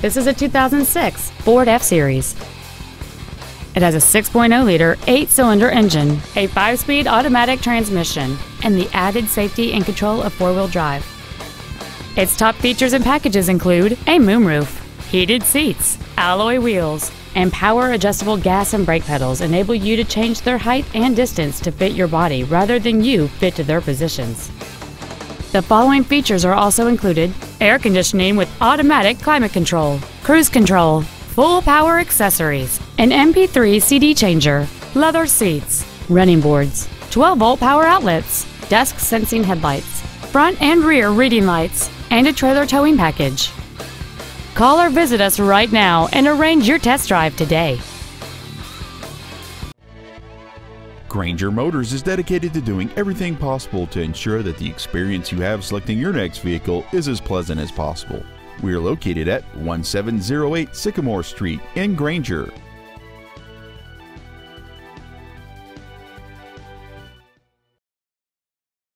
This is a 2006 Ford F-Series. It has a 6.0-liter, eight-cylinder engine, a five-speed automatic transmission, and the added safety and control of four-wheel drive. Its top features and packages include a moonroof, heated seats, alloy wheels, and power adjustable gas and brake pedals enable you to change their height and distance to fit your body rather than you fit to their positions. The following features are also included air conditioning with automatic climate control, cruise control, full power accessories, an MP3 CD changer, leather seats, running boards, 12 volt power outlets, dusk sensing headlights, front and rear reading lights, and a trailer towing package. Call or visit us right now and arrange your test drive today. Granger Motors is dedicated to doing everything possible to ensure that the experience you have selecting your next vehicle is as pleasant as possible. We are located at 1708 Sycamore Street in Granger.